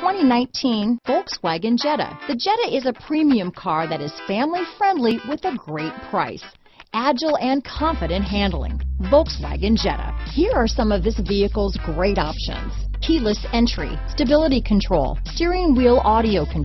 2019 Volkswagen Jetta. The Jetta is a premium car that is family friendly with a great price. Agile and confident handling. Volkswagen Jetta. Here are some of this vehicle's great options. Keyless entry, stability control, steering wheel audio control,